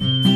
Mm-hmm.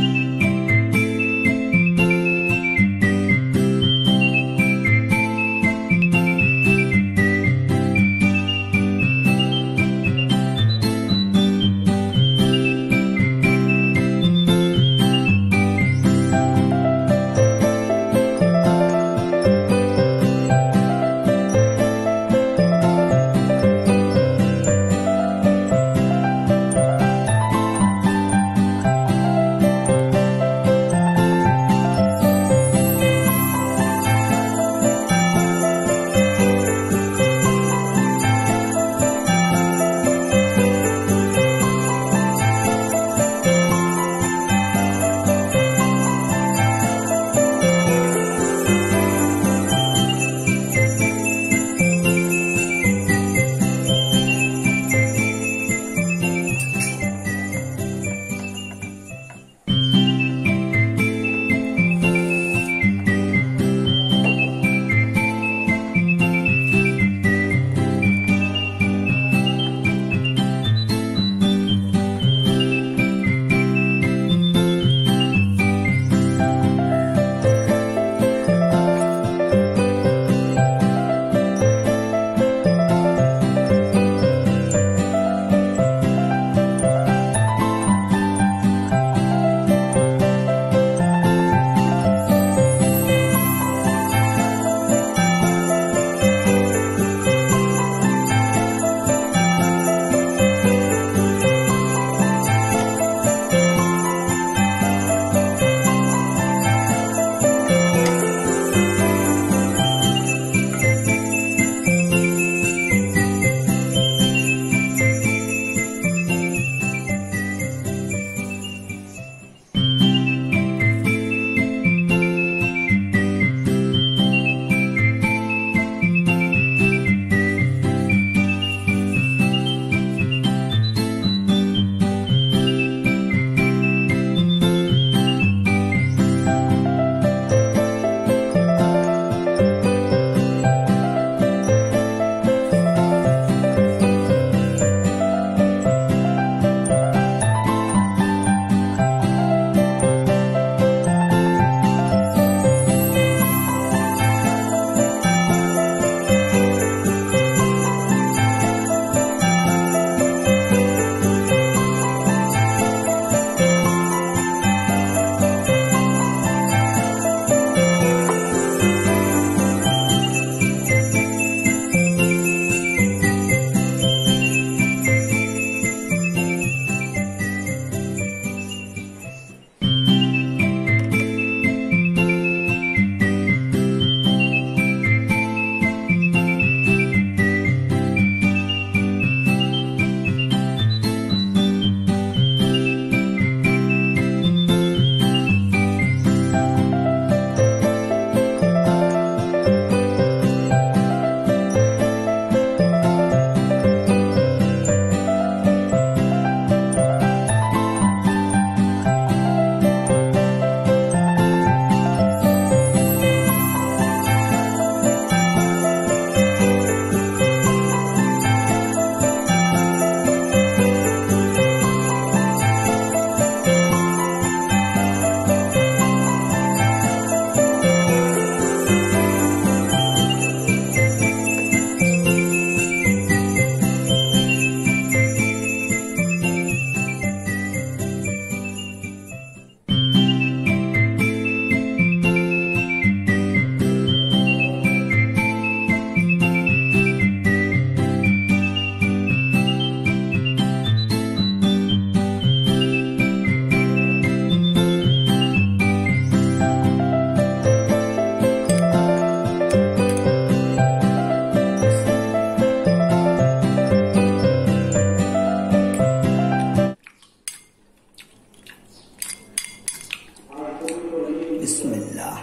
بسم الله.